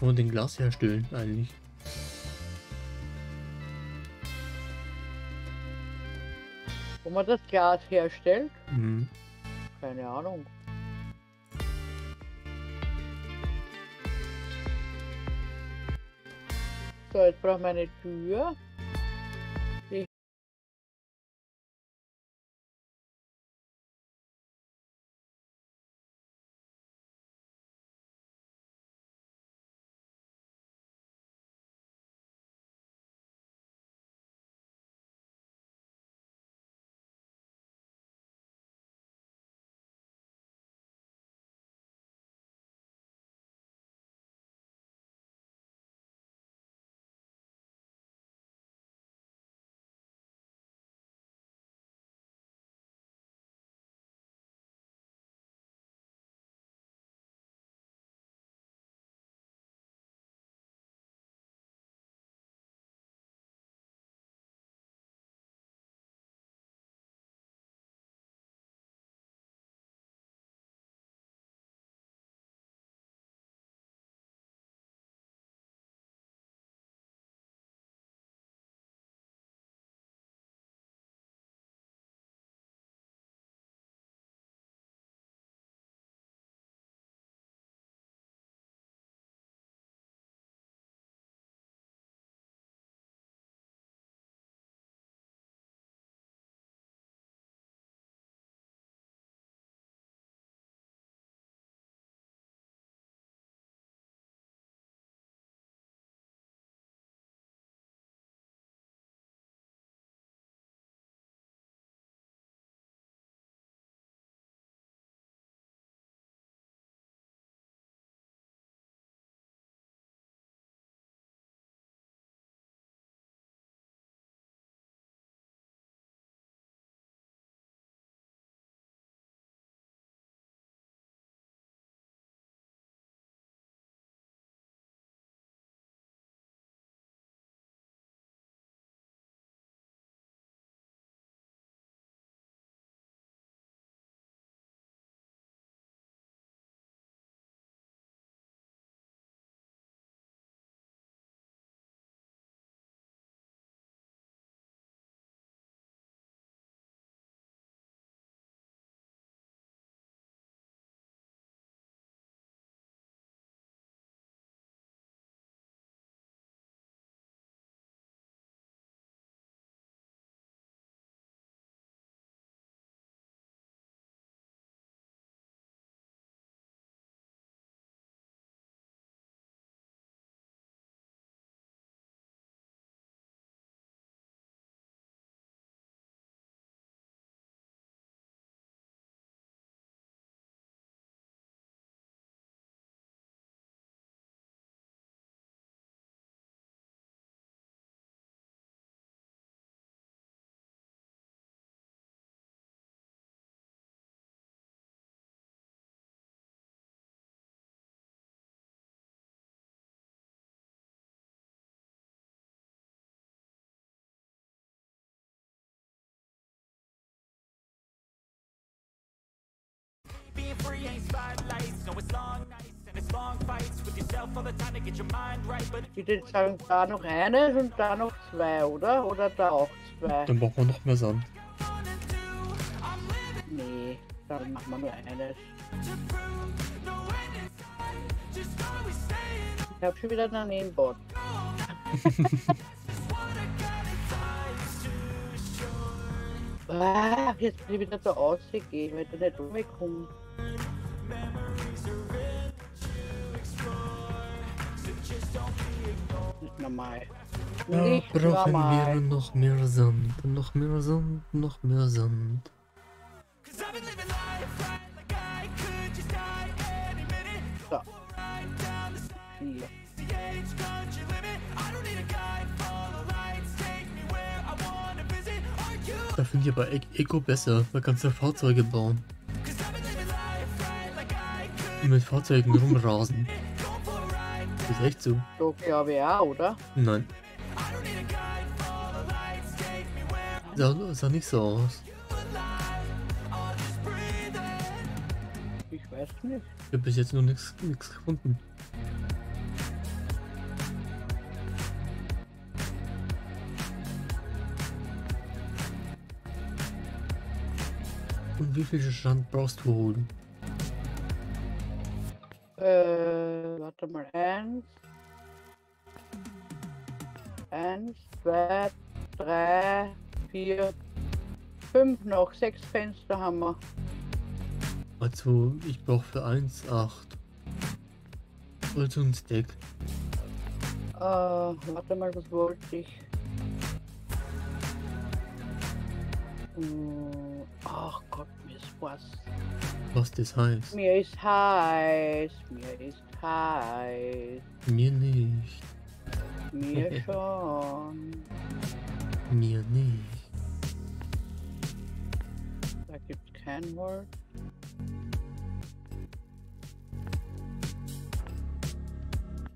kann man den Glas herstellen eigentlich? Wo man das Glas herstellt? Mhm. Keine Ahnung. So, jetzt brauchen wir eine Tür. Jetzt sagen, da noch eines und da noch zwei, oder? Oder da auch zwei? Dann braucht man noch mehr Sand. Nee, dann machen wir nur eines. Ich hab schon wieder daneben Bot. Ah, jetzt bin ich wieder da rausgehen, weil du nicht umgekommen. Nicht normal. Da Nicht brauchen normal. wir noch mehr Sand, noch mehr Sand, noch mehr Sand. So. Da finde ich aber E- Eco besser. Da kannst du Fahrzeuge bauen. Mit Fahrzeugen rumrasen ist recht zu. So GAWR, oder? Nein. Sah, sah nicht so aus. Ich weiß nicht. Ich habe bis jetzt nur nichts gefunden. Und wie viel Stand brauchst du holen? Äh warte mal. Eins. Eins, zwei, drei, vier, fünf noch. Sechs Fenster haben wir. Also, ich brauche für 1,8. Also ein Stack. Äh, warte mal, was wollte ich? Hm, Ach Gott, mir ist was. Was das heißt. Mir ist heiß, mir ist heiß, Mir nicht. mir schon. Mir nicht. Da gibt's kein Wort.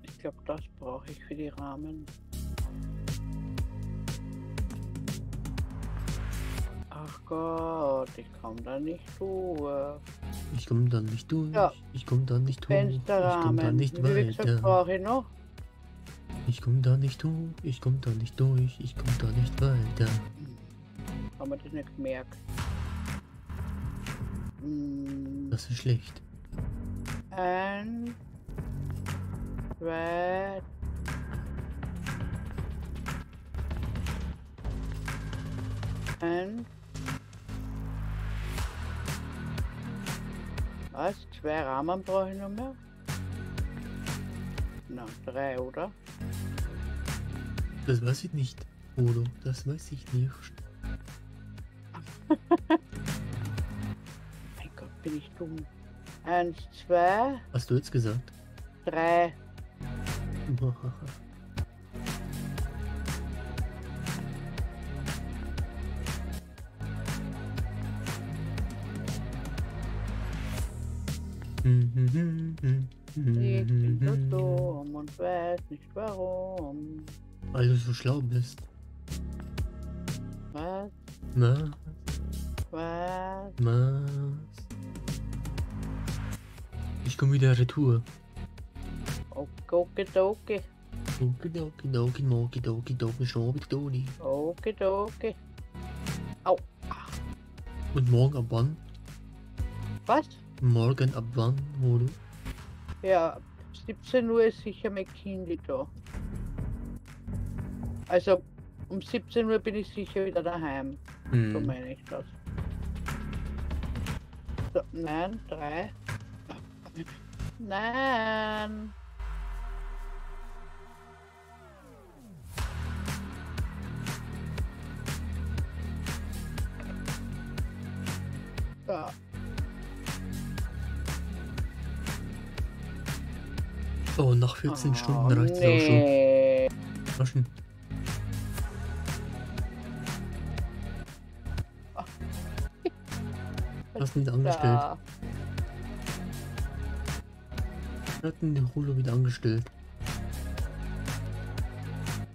Ich glaube, das brauche ich für die Rahmen. Gott, ich komme da nicht durch. Ich komme da nicht durch. Ja. Ich komme da nicht hoch. Ich komme da nicht weiter. brauche ich noch? Ich komme da nicht hoch. Ich komme da nicht durch. Ich komme da nicht weiter. Haben wir das nicht gemerkt? Hm, Das ist schlecht. Ein, zwei, ein, was? Zwei Rahmen brauche ich noch mehr? Na, drei, oder? Das weiß ich nicht. Oder? Das weiß ich nicht. Mein Gott, bin ich dumm. Eins, zwei, Hast du jetzt gesagt? drei. Nicht warum. Weil du so schlau bist. Was? Na, Was? was? Ich komme wieder retour. Okidoki. Okidoki, doki, moki, doki, doki, schobik, doni. Okidoki. Au. Und morgen ab wann? Was? Morgen ab wann, oder? Ja, 17 Uhr ist sicher mein Kind da. Also um 17 Uhr bin ich sicher wieder daheim. So Hm. meine ich das. So, nein, drei. Nein. Ja, Oh, nach 14 Oh, Stunden reicht es auch schon. nee. Waschen. Hast nicht angestellt. Wir hatten den Holo wieder angestellt.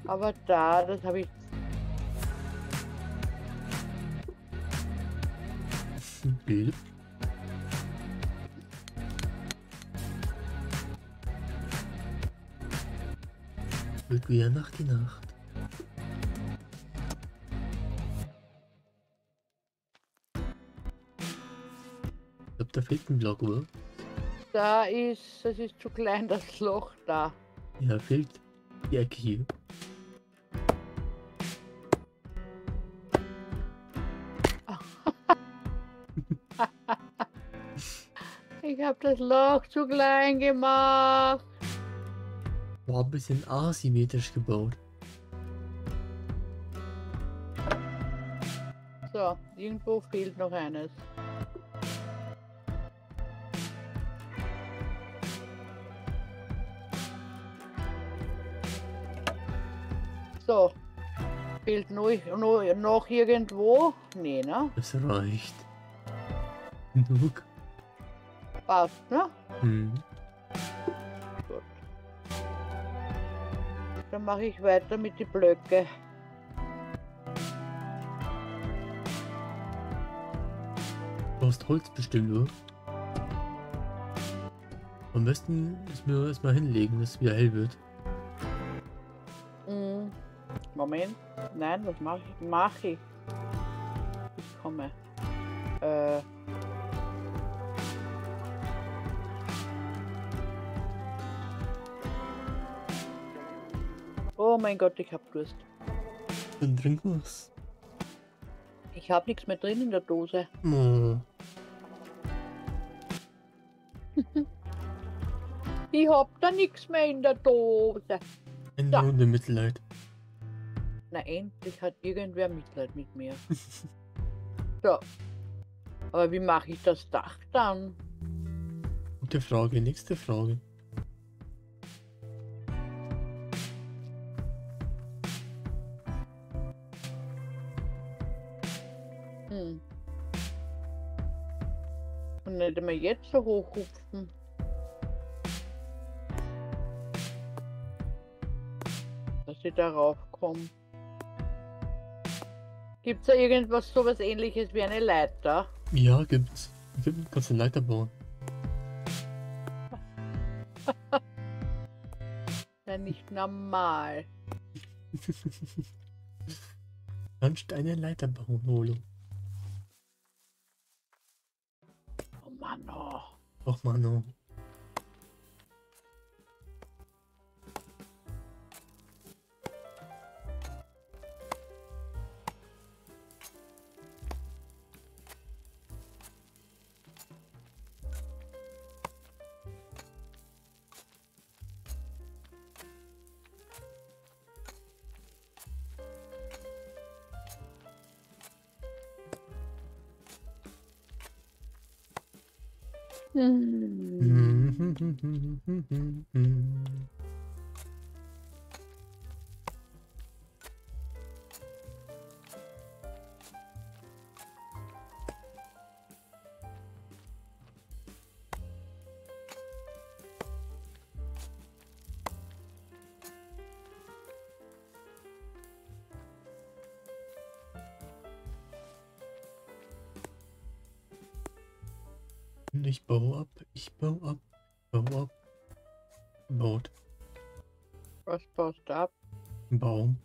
Aber da, das habe ich. Bild. Wieder Nacht die Nacht. Ich glaube, da fehlt ein Block, oder? Da ist, das ist zu klein, das Loch da. Ja, fehlt die Ecke hier. Ich habe das Loch zu klein gemacht. War ein bisschen asymmetrisch gebaut. So, irgendwo fehlt noch eines. So. Fehlt noch, noch, noch irgendwo? Nee, ne? Das reicht. Genug. Passt, ne? Hm. Dann mache ich weiter mit die Blöcke. Du hast Holz bestimmt, oder? Am besten ist mir erstmal hinlegen, dass es wieder hell wird. Mm, Moment. Nein, was mache ich? Mache ich. Ich komme. Mein Gott, ich hab Durst. Dann trink was. Ich hab nichts mehr drin in der Dose. Oh. Ich hab da nichts mehr in der Dose. Eine Ja. Runde Mitleid. Na endlich hat irgendwer Mitleid mit mir. so. Aber wie mache ich das Dach dann? Gute Frage, nächste Frage. Hm. Und nicht einmal jetzt so hochhupfen. Dass ich darauf komme. Gibt's da irgendwas sowas ähnliches wie eine Leiter? Ja, gibt's. Gibt- Kannst du eine Leiter bauen. Ja, nicht normal. Kannst eine Leiter bauen, Holo. Oh Mann, oh. Och Mano. Und ich baue ab, ich baue ab, baue ab. Baut. Was baust du ab? Baum.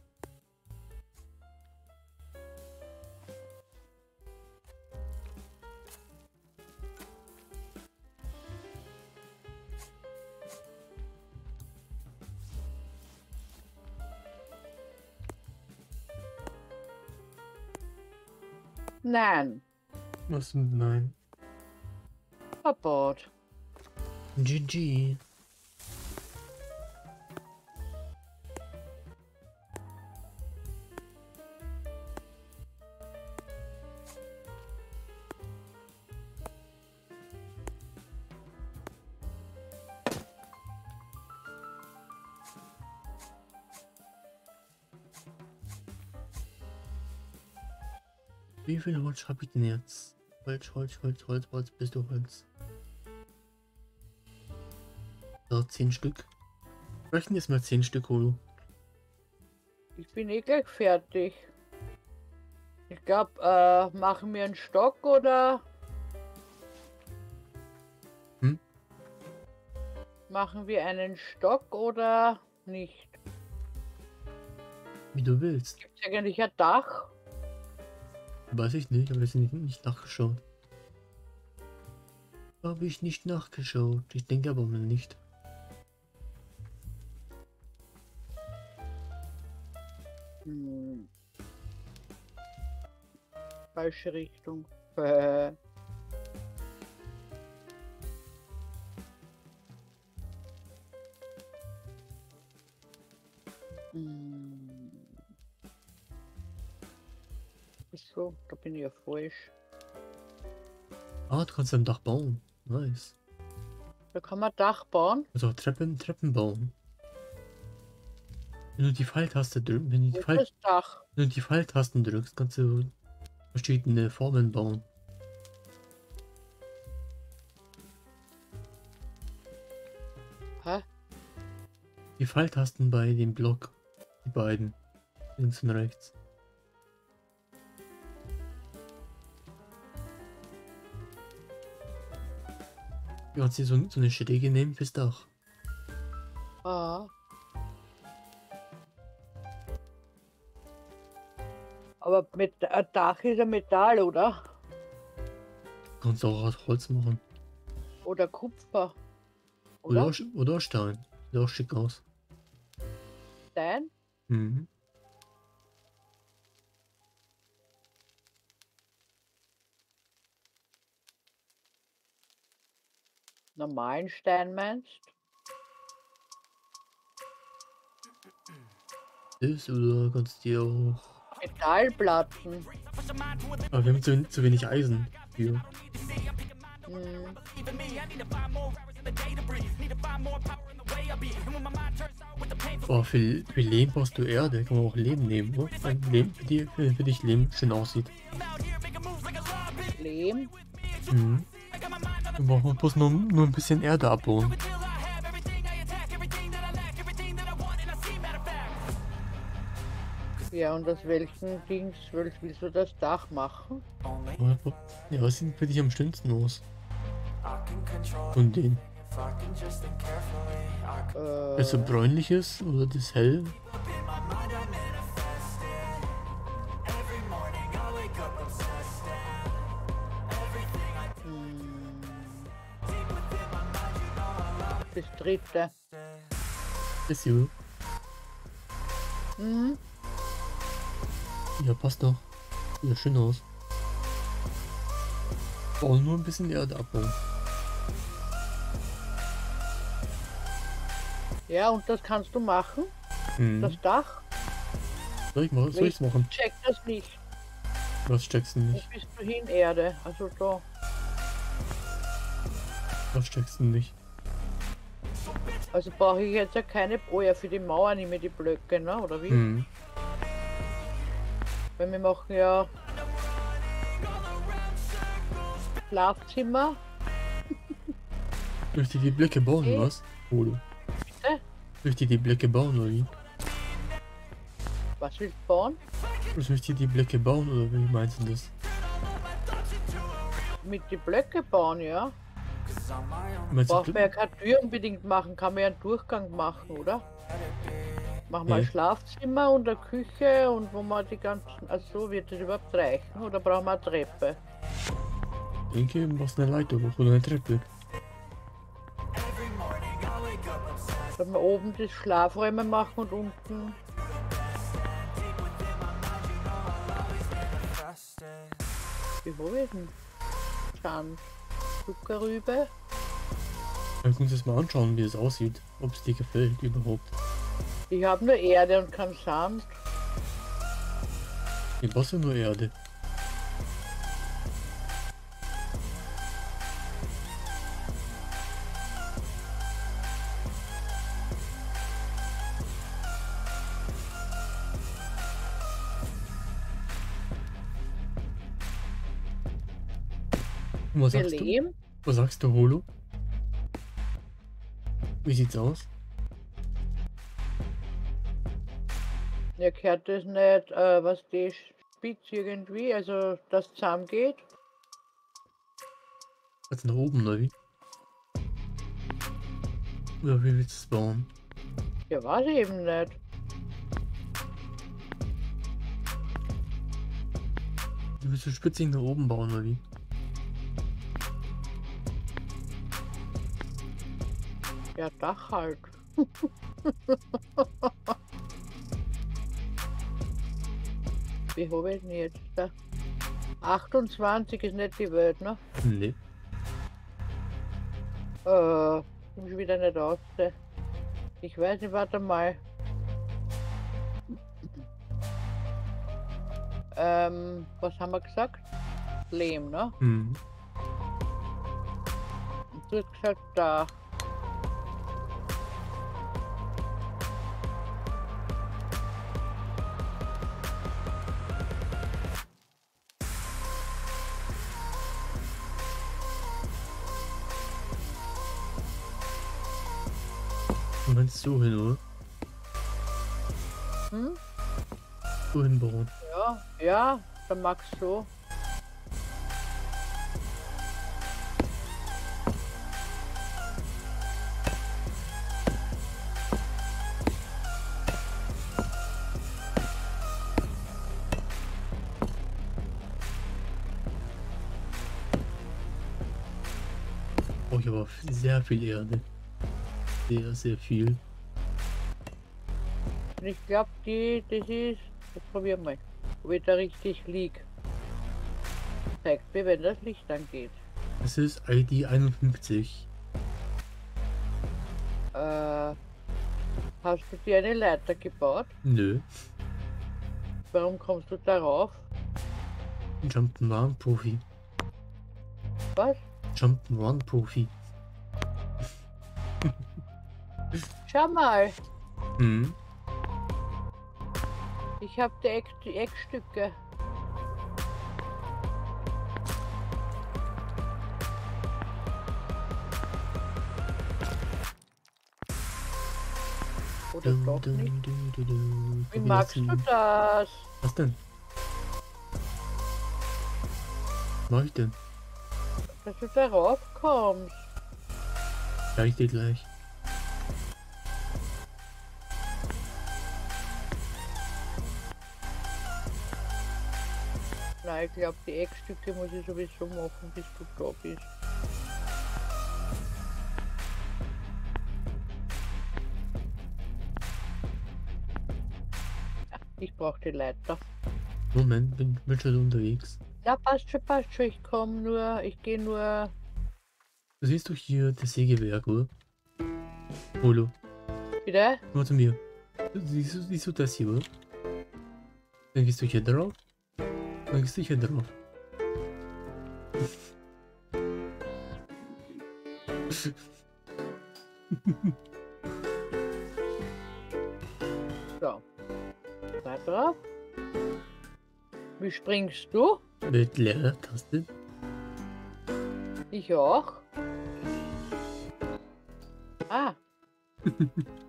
Nein, Was? Nein. Verbaut. GG. Wie viel Holz habe ich denn jetzt? Holz, Holz, Holz, Holz, Holz, bist du Holz? So, 10 Stück. Rechnen jetzt mal 10 Stück, Holo. Ich bin eh gleich fertig. Ich glaube, äh, machen wir einen Stock oder? Hm? Machen wir einen Stock oder nicht? Wie du willst. Gibt's eigentlich ein Dach? Weiß ich nicht, aber ich nicht, nicht nachgeschaut. Habe ich nicht nachgeschaut. Ich denke aber mal nicht. Falsche Richtung. Hm. Wieso? Da bin ich ja falsch. Ah, du kannst ein Dach bauen. Nice. Da kann man Dach bauen. Also Treppen, Treppen bauen. Wenn du die Pfeiltaste drückst, wenn du die, ist Pfeil, das Dach? wenn du die Pfeiltasten drückst, kannst du verschiedene Formen bauen. Hä? Die Pfeiltasten bei dem Block. Die beiden. Links und rechts. Du kannst dir so, so eine Schräge nehmen fürs Dach. Ah. Aber mit ein Dach ist ja Metall, oder? Du kannst auch aus Holz machen. Oder Kupfer. Oder, Oder? Oder Stein. Sieht auch schick aus. Stein? Mhm. Normalen Stein meinst? Das oder kannst du dir auch. Metallplatten. Aber wir haben zu, zu wenig Eisen für. Hm. Oh, für, für Lehm brauchst du Erde. Kann man auch Lehm nehmen, oder? Ein Lehm, für, die, für, für dich Lehm schön aussieht. Lehm. Mhm. Wir brauchen bloß nur, nur ein bisschen Erde abbauen. Ja, und aus welchen Dings willst du das Dach machen? Ja, was sieht für dich am schönsten aus? Von denen. Äh, Das so bräunliches oder das hell? hm. Das dritte. Das hier. Mhm. Ja, passt doch. Sieht ja schön aus. Brauchen nur ein bisschen Erde abbauen. Ja, und das kannst du machen. Mhm. Das Dach. Soll ich mal, soll ich's machen? Check das nicht. Was steckst du nicht? bist du hin, Erde? Also da. Was steckst du nicht? Also brauche ich jetzt ja keine. Oh ja, für die Mauer nehme ich die Blöcke, ne? Oder wie? Mhm. Weil wir machen ja Schlafzimmer. Durch die die Blöcke bauen, Okay. oder was? Oder? Bitte? Durch die die Blöcke bauen, oder wie? Was willst du bauen? Durch die die Blöcke bauen, oder wie meinst du das? Mit die Blöcke bauen, ja. Meinst Braucht man ja keine Tür unbedingt machen, kann man ja einen Durchgang machen, oder? Machen wir ein Ja. Schlafzimmer und eine Küche und wo man die ganzen. Also so wird das überhaupt reichen oder brauchen wir eine Treppe? ich denke, du brauchst eine Leiter hoch oder eine Treppe. Wenn wir oben die Schlafräume machen und unten. Wie wo ist denn? Sand. Zuckerrübe. Dann kannst du es mal anschauen, wie es aussieht. Ob es dir gefällt überhaupt. Ich habe nur Erde und kein Sand. Brauchst du nur Erde. Was sagst du? Was sagst du, Holo? Wie sieht's aus? Ja, gehört das nicht, äh, was die spitz irgendwie, also das zusammengeht? Also nach oben, oder wie? Oder wie willst du es bauen? Ja, weiß ich eben nicht. Du willst du spitzig nach oben bauen, oder wie? Ja, Dach halt. Wie hoch ist denn jetzt da? 28 ist nicht die Welt, ne? Nee. Äh, ich wieder nicht aus. Ich weiß nicht, warte mal. Ähm, was haben wir gesagt? Lehm, ne? Hm. Und du hast gesagt, da. So hin, oder? Hm? So hinbauen. Ja, ja, dann magst du so. Brauche ich aber sehr viel Erde. Sehr, sehr viel. Und ich glaube, die, das ist. Jetzt probieren wir mal, ob ich da richtig lieg. Zeigt mir, wenn das Licht angeht. Das ist ID 51. Äh, hast du dir eine Leiter gebaut? Nö. Warum kommst du darauf? Jump'n'Run Profi. Was? Jump'n'Run Profi. Schau mal, Hm. Ich habe die, Eck, die Eckstücke. Oder Dum, doch nicht? dum, dum. Wie magst das du das? Was denn? Was mach ich denn? Dass du darauf kommst. Sag ich dir gleich. Nein, ich glaube, die Eckstücke muss ich sowieso machen, bis du da bist. Ich brauche die Leiter. Moment, bin, bin schon unterwegs. Ja, passt schon, passt schon. Ich komme nur, ich gehe nur. Du siehst doch hier das Sägewerk, oder? Holo, Bitte? mal zu mir. Du Siehst du, siehst du das hier, oder? Dann gehst du hier drauf. Du hier drauf. So. Drauf. Wie springst du? Mit leerer Taste. Ich auch. Ah.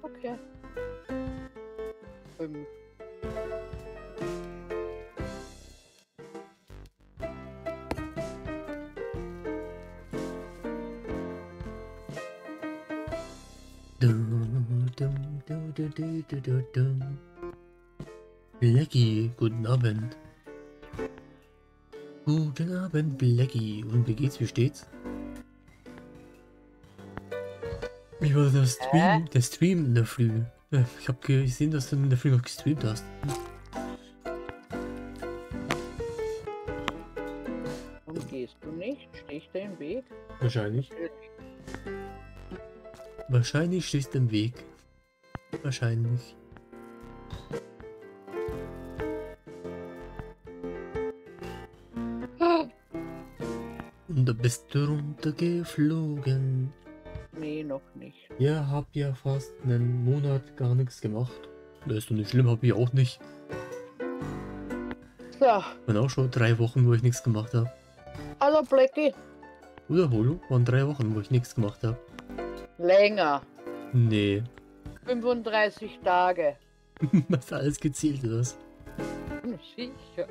Und wie steht's? Wie war der Stream, der Stream in der Früh? Ja, Ich hab gesehen, dass du in der Früh noch gestreamt hast. Warum gehst du nicht? Steh ich da im Weg? Wahrscheinlich. Wahrscheinlich stehst du im Weg. Wahrscheinlich. Bist du runtergeflogen. Nee, noch nicht. Ja, hab ja fast einen Monat gar nichts gemacht. Das ist doch nicht schlimm, hab ich auch nicht. So, Waren auch schon drei Wochen, wo ich nichts gemacht habe. hallo Blackie. Oder Holo? Waren drei Wochen, wo ich nichts gemacht habe. Länger. Nee. 35 Tage. Hast alles gezählt, oder was? Sicher.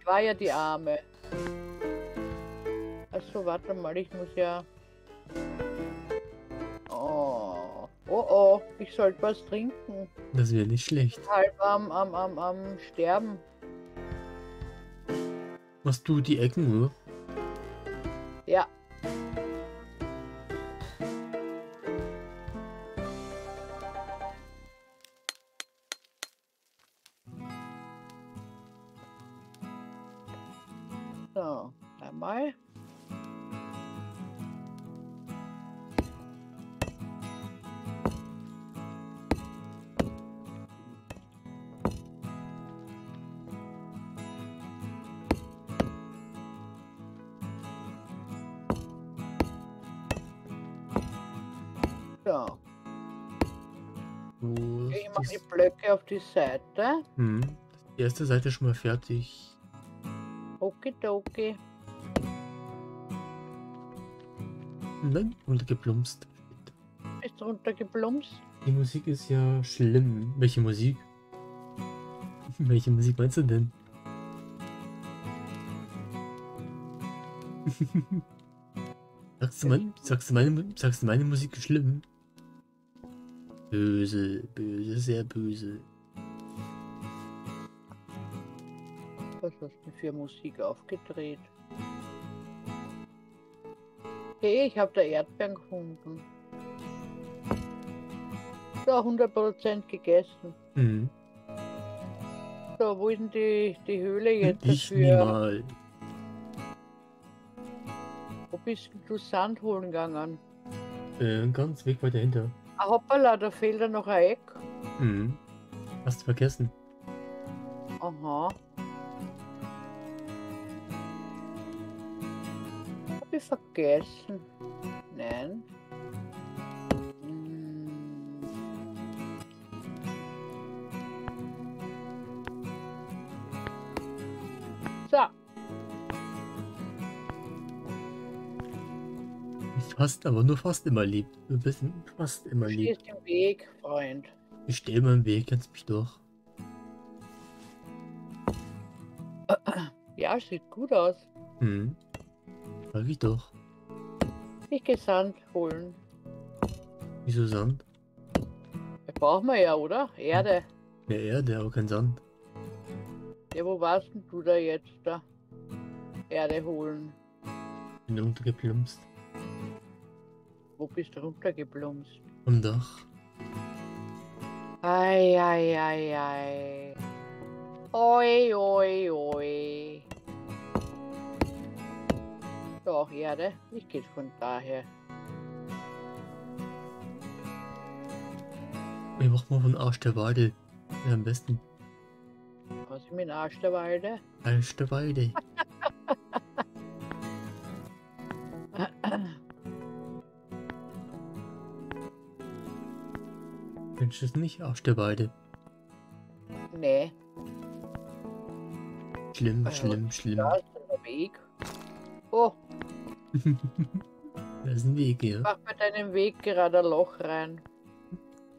Ich war ja die Arme. Also, warte mal, ich muss ja. Oh. Oh oh, ich sollte was trinken. Das wäre nicht schlecht. Halb am, am, am, am Sterben. Machst du die Ecken, oder? Blöcke auf die Seite. Hm. Die erste Seite ist schon mal fertig. Okidoki. Nein, runtergeplumpst. Ist runtergeplumpst. Die Musik ist ja schlimm. Welche Musik? Welche Musik meinst du denn? sagst, du mein, sagst, du meine, sagst du meine Musik ist schlimm? Böse, böse, sehr böse. Was hast du für Musik aufgedreht? Hey, ich habe da Erdbeeren gefunden. Ja, 100% gegessen. Mhm. So, wo ist denn die, die Höhle jetzt Ich dafür? mal. Wo bist du Sand holen gegangen? Äh, ganz weg weiter hinter. Ah, hoppala, da fehlt ja noch ein Eck. Mhm. Hast du vergessen. Aha. Hab ich vergessen? Nein. Fast, aber nur fast immer lieb. Du bist fast immer du lieb. stehst im Weg, Freund. Ich stehe immer im Weg, kennst mich doch. Ja, sieht gut aus. Mhm. Sag ich doch. Ich geh Sand holen. Wieso Sand? Ja, brauchen wir ja, oder? Erde. Eine Erde, aber kein Sand. Ja, wo warst denn du da jetzt da? Erde holen. Bin runtergeplumpst. Wo bist du runtergeplumpst? Vom Dach. Ei, ei, ei, ei. Oi, oi, oi. Doch, Erde. Ich gehe von daher. Wir machen mal von Arsch der Weide. Ja, am besten. Was ist mit Arsch der Walde? Arsch der Weide. Mensch, ist nicht Arsch der Weide. Nee, Schlimm, Ja, schlimm, schlimm. da ist der Weg. Oh, Da ist ein Weg, ja. mach bei deinem Weg gerade ein Loch rein.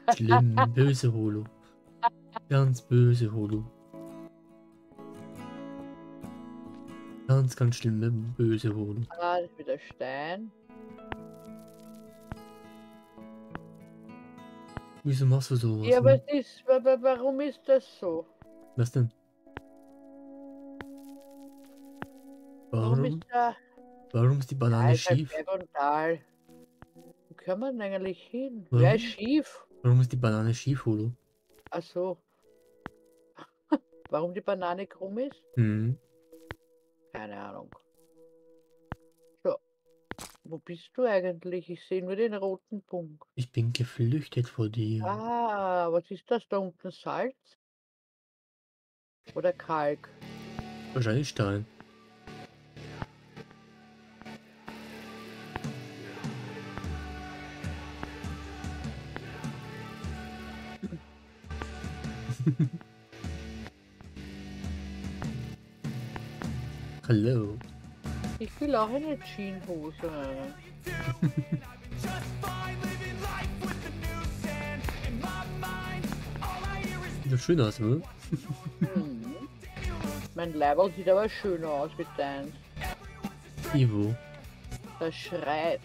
Schlimm, böse Holo. Ganz böse Holo. Ganz, ganz schlimme, böse Holo. Ah, das ist wieder Stein. Wieso machst du sowas? Ja, aber hm? es ist, wa- wa- warum ist das so? Was denn? Warum Warum? ist da Warum ist die Banane Alter, schief? Tal? Wo kann man eigentlich hin? Warum? Wer ist schief? Warum ist die Banane schief, Holo? Ach so. Warum die Banane krumm ist? Hm. Keine Ahnung. Wo bist du eigentlich? Ich sehe nur den roten Punkt. Ich bin geflüchtet vor dir. Ah, was ist das da unten? Salz? Oder Kalk? Wahrscheinlich Stein. Hallo. Ich will auch eine Jeanshose. Sieht doch schön aus, oder? Mhm. Mein Leiberl sieht aber schöner aus wie deins. Ivo. Das schreit.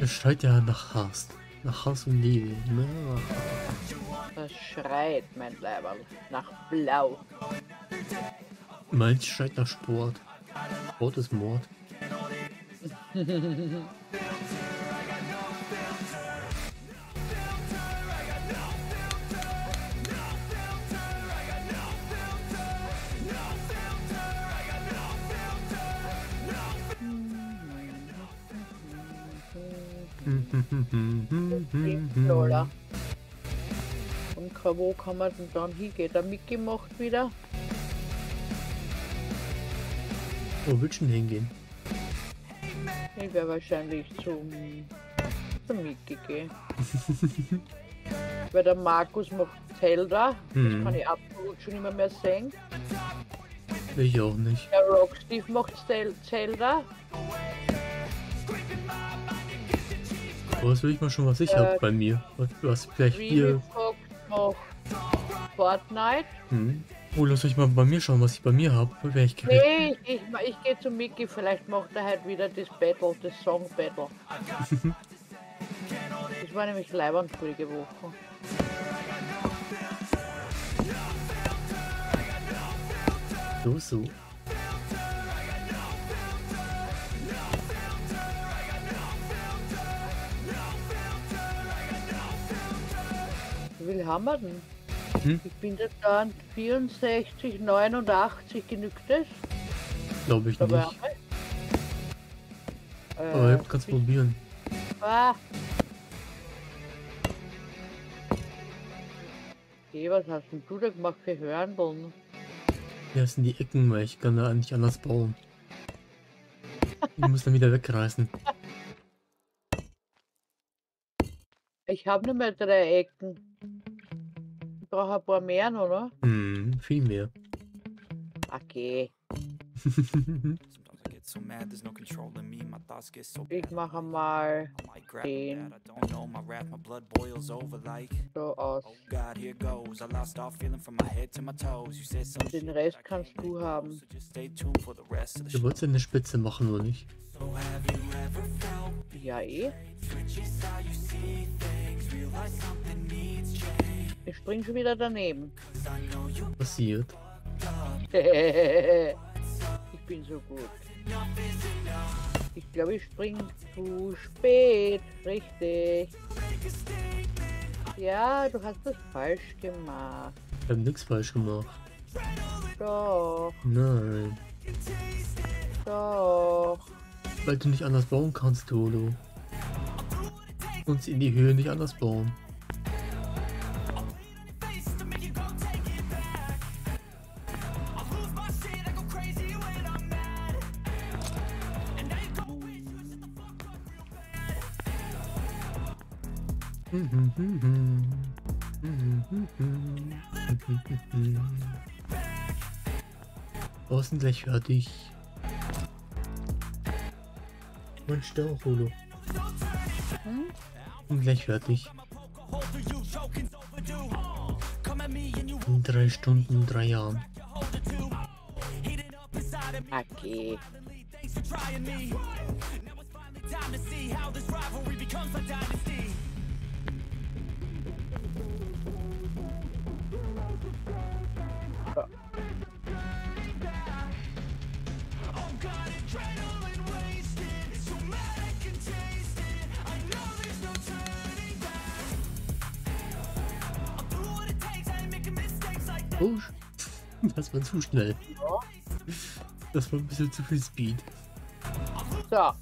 Das schreit ja nach Hass. Nach Hass und Liebe. Na, Das schreit, mein Leiberl. Nach Blau. Meins schreit nach Sport. Sport ist Mord. Und wo kann man denn dann hingehen? Der Mickey macht wieder. Wo willst du denn hingehen? Ich werde wahrscheinlich zum, zum Mickey gehen. Weil der Markus macht Zelda. Das Mhm. kann ich absolut schon immer mehr sehen. Ich auch nicht. Der Rocksteve macht Zel Zelda. Was will ich mal schon, was ich Äh, hab bei mir? Was, was vielleicht hier. Remix Fox macht Fortnite. Hm? Oh, lass euch mal bei mir schauen, was ich bei mir habe. Nee, ich, ich, ich gehe zu Mickey, vielleicht macht er halt wieder das Battle, das Song Battle. das war nämlich leibend vorige Woche. So, so. Wie viel haben wir denn? Hm? Ich bin da dran 64, 89, genügt das? Glaube ich Dabei nicht. wir. Aber Äh, ja, kannst probieren. ah. Okay, was hast denn du da gemacht für Hörndeln? Hier sind die Ecken, weil ich kann da nicht anders bauen. Ich muss dann wieder wegreißen. Ich habe nicht mehr drei Ecken. Brauche ein paar mehr, noch, oder? Hm, viel mehr. Okay, ich mache mal den. so aus. Oh God, here goes. I lost all feeling from my head to my toes. You said some Den Rest kannst du haben. Du wolltest eine Spitze machen, oder nicht? Ja, eh. Ich spring schon wieder daneben. Passiert. ich bin so gut. Ich glaube, ich spring zu spät. Richtig. Ja, du hast das falsch gemacht. Ich habe nichts falsch gemacht. Doch, Nein. doch. Weil du nicht anders bauen kannst, Tolo. Und in die Höhe nicht anders bauen. Sind gleich fertig. Mein Stau, Holo. Hm? Bin gleich fertig. In drei Stunden, drei Jahren. Okay. Oh, das war zu schnell. Ja. Das war ein bisschen zu viel Speed. So.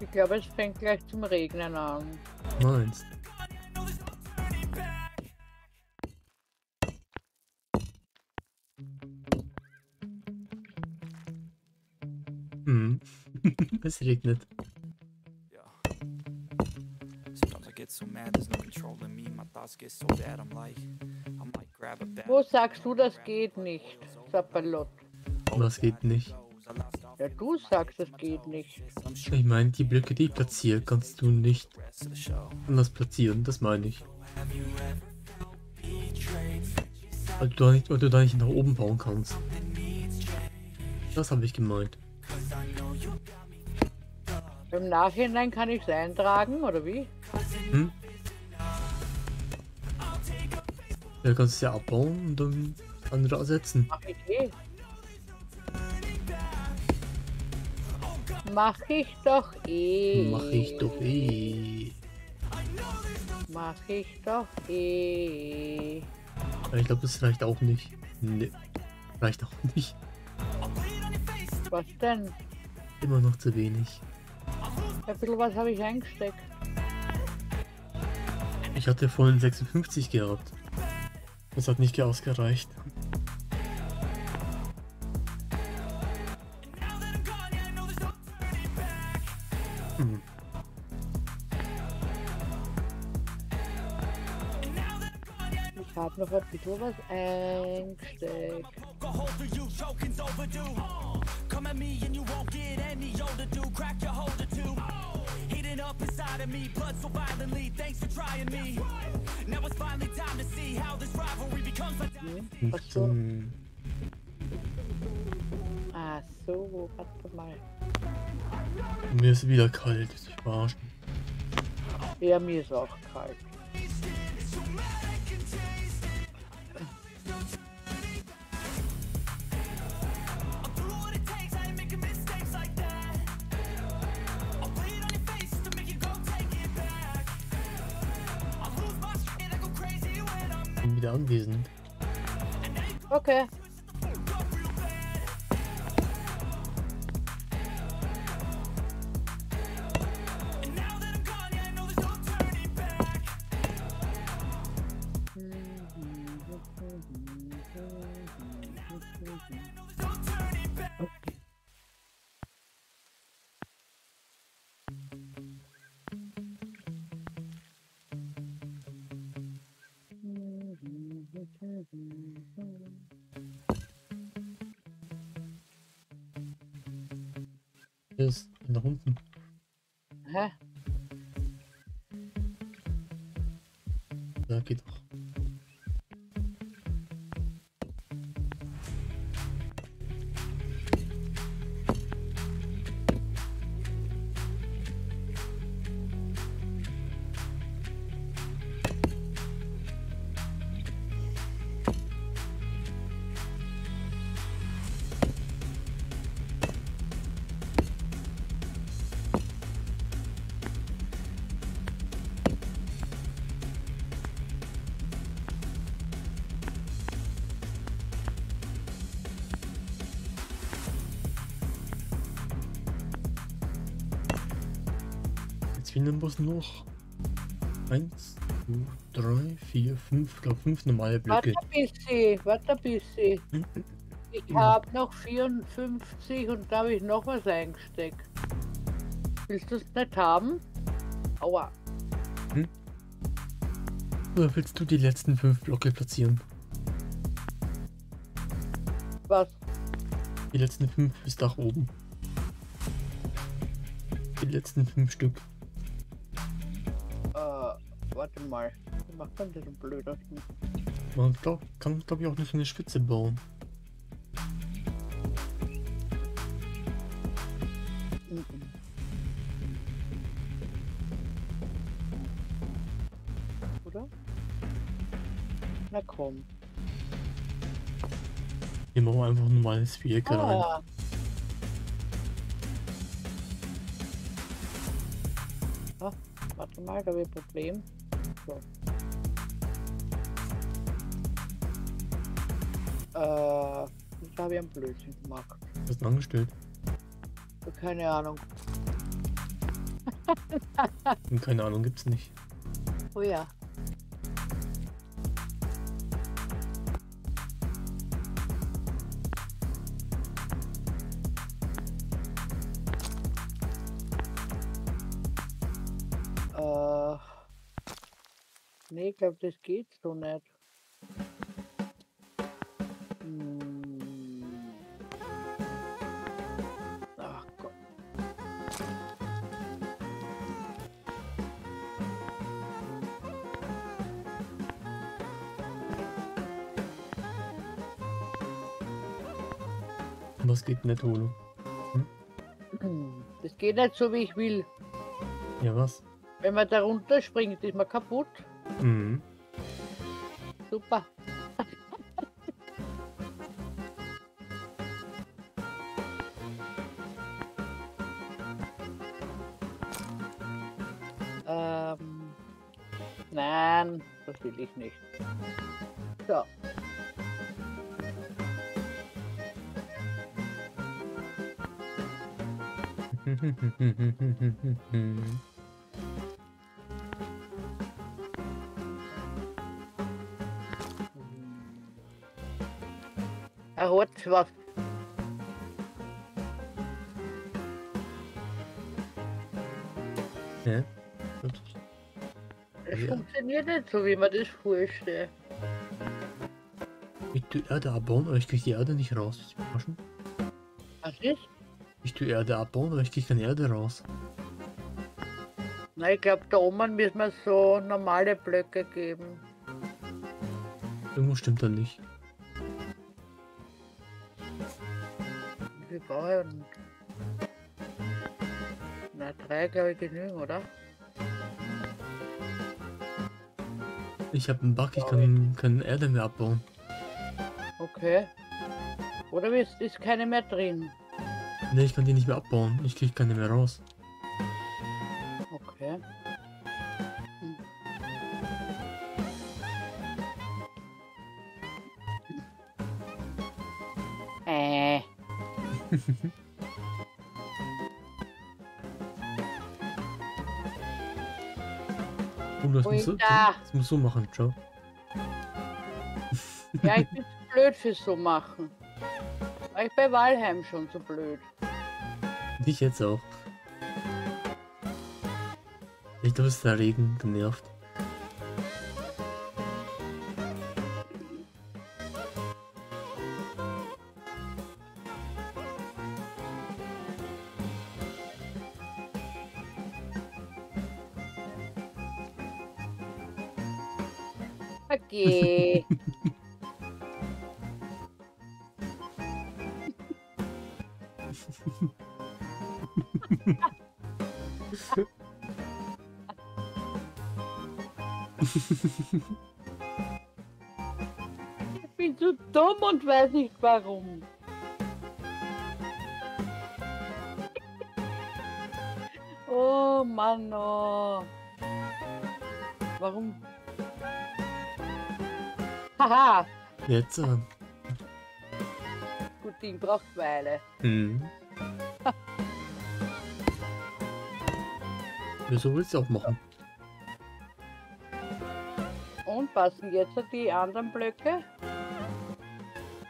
Ich glaube, es fängt gleich zum Regnen an. Meinst? Hm. Es regnet. Yeah. Sometimes I get so mad, there's no controlling me. My thoughts get so bad, I'm like, I might grab a bat. Wo sagst du, das geht nicht, Sapperlot? Was geht nicht? Ja, du sagst, es geht nicht. Ich meine, die Blöcke, die ich platziere, kannst du nicht anders platzieren. Das meine ich. Weil du da nicht, weil du da nicht nach oben bauen kannst. Das habe ich gemeint. Im Nachhinein kann ich es eintragen, oder wie? Hm? Ja, kannst es ja abbauen und dann andere ersetzen. Mach ich eh. Mach ich doch eh. Mach ich doch eh. Mach ich doch eh. Ich glaube, das reicht auch nicht. Nee, reicht auch nicht. Was denn? Immer noch zu wenig. Ein bisschen was habe ich eingesteckt. Ich hatte vorhin 56 gehabt. Das hat nicht ausgereicht. Hm. Ich habe noch ein bisschen was eingesteckt. Come at me and you won't get any older, dude. Crack your holder too. Heating up inside of me, blood so violently. Thanks for trying me. Now it's finally time to see how this rivalry becomes a? Ach Und, so. Ach so, warte mal. mir ist wieder kalt. Ich verarschen. Ja, mir ist auch kalt. Wieder anwesend. Okay. Nach unten. Fehlen bloß noch eins, zwei, drei, vier, fünf, ich glaube fünf normale Warte Blöcke. ein bisschen, warte ein bisschen. Ich habe noch 54 und da habe ich noch was eingesteckt. Willst du es nicht haben? Aua. Oder willst du die letzten fünf Blöcke platzieren? Was? Die letzten fünf bis nach oben. Die letzten fünf Stück. Warte mal. Wie macht man das so blödersten? Man glaub, kann, glaube ich, auch nicht so eine Spitze bauen. Mhm. Oder? Na komm. Hier machen wir einfach ein normales Viereck rein. Ah. Ah, warte mal, da habe ich ein Problem. So. Äh, da habe ich einen Blödsinn gemacht. Was ist denn angestellt? Keine Ahnung. Und keine Ahnung, gibt's nicht. Oh ja. Glaube, das geht so nicht. Hm. Ach Gott. Was geht nicht, Holo? Das geht nicht so, wie ich will. Ja, was? Wenn man da runter springt, ist man kaputt. Mhm. Super. ähm, nein, das will ich nicht. So. Was. ja? Es Ja. funktioniert nicht so, wie man das vorstellt. Ich tu Erde abbauen, aber ich krieg die Erde nicht raus. Was ist? Ich tu Erde abbauen, aber ich krieg keine Erde raus. Na, ich glaube, da oben müssen wir so normale Blöcke geben. Irgendwo stimmt da nicht. Ich denn? Na, drei glaube ich genügen, oder? Ich habe einen Bug, ich kann keine Erde mehr abbauen. Okay. Oder ist, ist keine mehr drin? Ne, ich kann die nicht mehr abbauen. Ich krieg keine mehr raus. Ist da? das musst du machen, ciao. Ja, ich bin zu blöd fürs so machen. War ich bei Walheim schon so blöd. Dich jetzt auch. Ich glaube, es ist der Regen genervt. Warum. Oh Mann, oh. Warum? Haha, Jetzt, äh, gut Ding braucht Weile. hm. Ja, so willst du auch machen. Und passen jetzt die anderen Blöcke?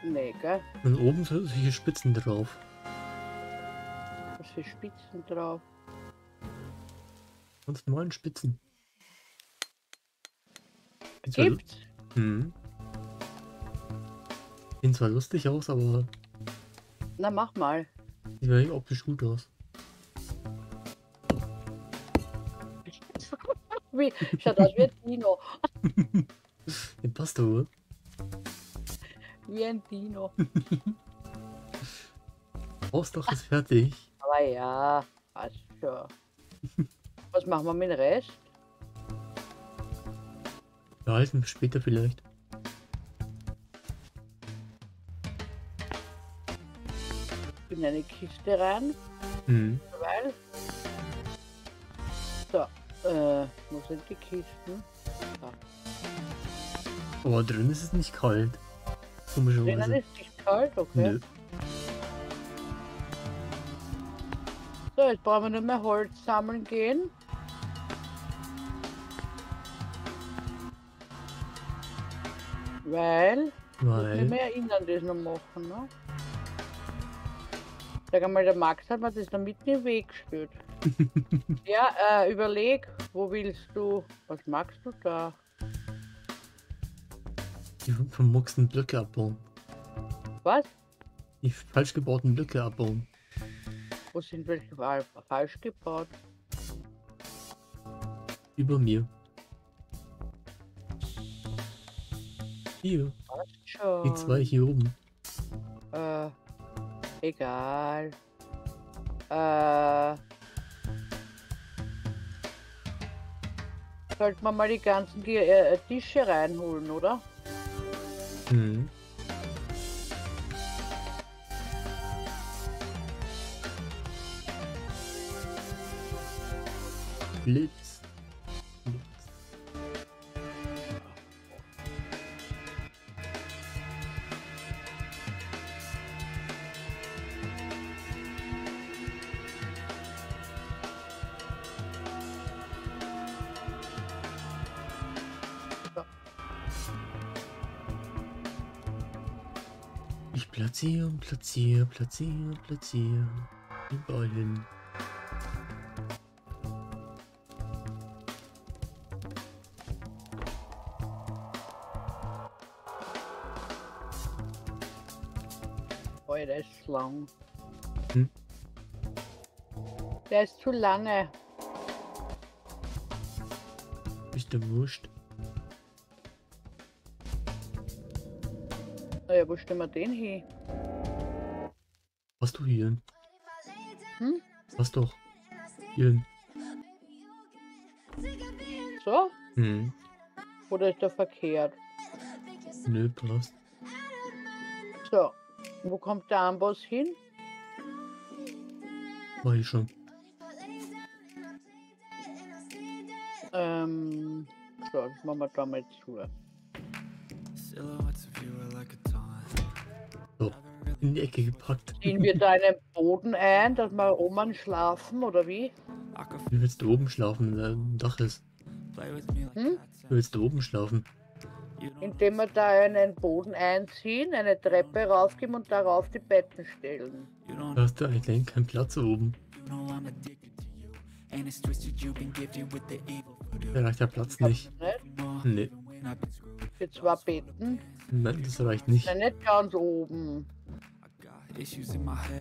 Nee, gell? Und oben sind solche Spitzen drauf. Was für Spitzen drauf. Ganz normalen Spitzen. Zwar, Gibt's? hm. Sehen zwar lustig aus, aber Na, mach mal. sieht eigentlich optisch gut aus. Wie, schaut aus wie ein Dino. Den passt doch, oder? Wie ein Dino. Hausdach ist fertig. Aber ja, passt schon. Was machen wir mit dem Rest? Behalten wir später vielleicht. In eine Kiste rein, Hm. weil. So, äh, wo sind die Kisten? Aber drin ist es nicht kalt. Komischerweise. ist nicht kalt, okay. Nö. So, jetzt brauchen wir nur mehr Holz sammeln gehen. Weil, ich Weil. nicht mehr erinnern, das noch machen, ne? Sag einmal, der Max hat mir das da mitten im Weg gestellt. ja, äh, überleg, wo willst du, was magst du da? Die vermucksten Blöcke abbauen. Was? Die falsch gebauten Blöcke abbauen. Wo sind welche fa- falsch gebaut? Über mir. Hier. Die zwei hier oben. Äh, egal. Äh. Sollten wir mal die ganzen äh, Tische reinholen, oder? Hm. Blitz. Platziere, platziere, platziere. Überall hin. Boah, der ist lang. Hm? Der ist zu lange. Ist der wurscht. Naja, wo stellen wir den hin? Was du hier? Hm? Was doch? Hier. So? Hm. Oder ist der verkehrt? Nö, passt. So. Wo kommt der Amboss hin? War ich schon. Ähm. So, das machen wir da mal zu. Silhouettes in die Ecke gepackt. Ziehen wir da einen Boden ein, dass wir oben schlafen oder wie? Wie willst du oben schlafen, wenn da ein Dach ist? Hm? Wie willst du oben schlafen? Indem wir da einen Boden einziehen, eine Treppe raufgeben und darauf die Betten stellen. Da hast du eigentlich keinen Platz oben. Da reicht der Platz nicht. Nicht? Nee, Für zwei Betten. nein, das reicht nicht. Nein, nicht ganz oben.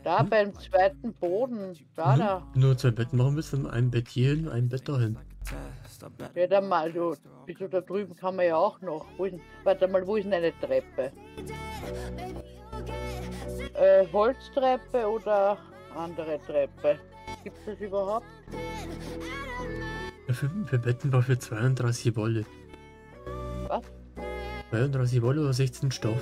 Da beim zweiten Boden. Da, da. Wenn du zwei Betten machen willst, dann ein Bett hier hin, ein Bett dahin. Ja, dann mal so. Wieso da drüben kann man ja auch noch. Wo ist, warte mal, wo ist denn eine Treppe? Äh, Holztreppe oder andere Treppe? Gibt es das überhaupt? Für, für Betten war für 32 Wolle. Was? 32 Wolle oder 16 Stoff.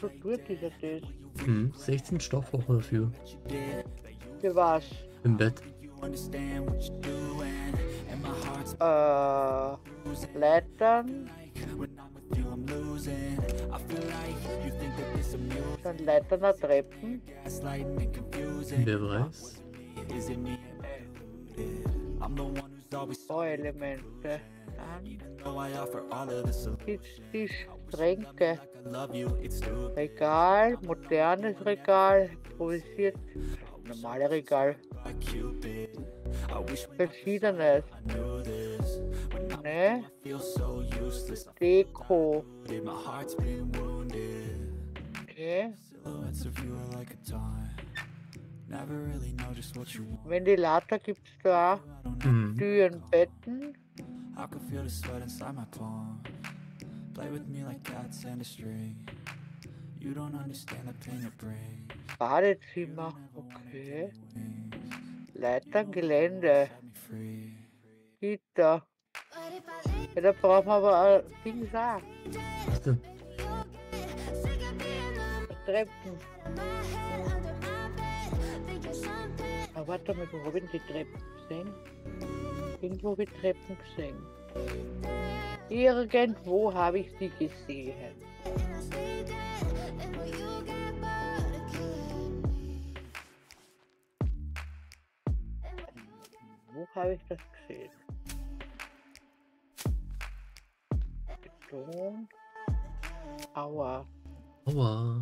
Tut dieser das. Hm, 16 Stoff braucht man dafür. Für was? Im Bett. Äh, Leitern. Dann Leitern nach Treppen. Wer weiß. Bauelemente. Dann gibt's die Schränke. Regal, modernes Regal, improvisiert, normale Regal. Verschiedenes. Ne? Deko. Okay. Ventilator gibt's da. Hm. Türen, Betten. I can feel the sweat inside my palm. Badezimmer. Okay. Leitern, Gelände. Set me free. Gitter. Ja, da brauchen wir aber ein Ding auch. Was denn? Treppen. Aber warte mal, wo habe ich die Treppen gesehen? Irgendwo habe ich Treppen gesehen. Irgendwo habe ich sie gesehen. Wo habe ich das gesehen? Beton. Aua. Aua.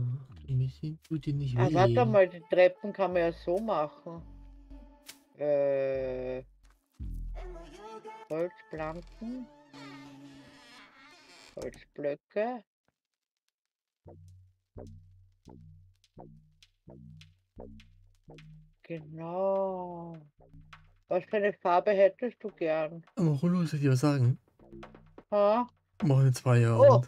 Bisschen tut dir nicht Ah, weh. warte mal, die Treppen kann man ja so machen. Äh, Holzplanken. Holzblöcke. Genau. Was für eine Farbe hättest du gern? Aber Rollo, soll ich dir was sagen? Ha? Mach in zwei Oh. Jahren.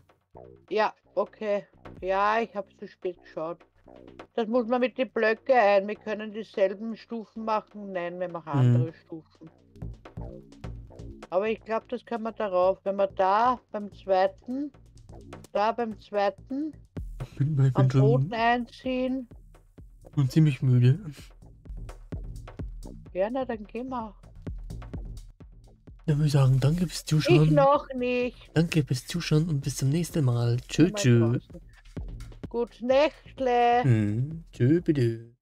Ja, okay. Ja, ich habe zu spät geschaut. Das muss man mit den Blöcke ein. Wir können dieselben Stufen machen. Nein, wir machen Mhm. andere Stufen. Aber ich glaube, das kann man darauf. Wenn man da beim zweiten, da beim zweiten Ich bin, ich am bin Boden einziehen. schon ziemlich müde. Na, dann gehen wir. Dann würde ich sagen, danke fürs Ich Zuschauen. noch nicht. Danke fürs Zuschauen und bis zum nächsten Mal. Tschö, Oh tschö. Gott. Gut Nächtle. Hm, tschö, bitte.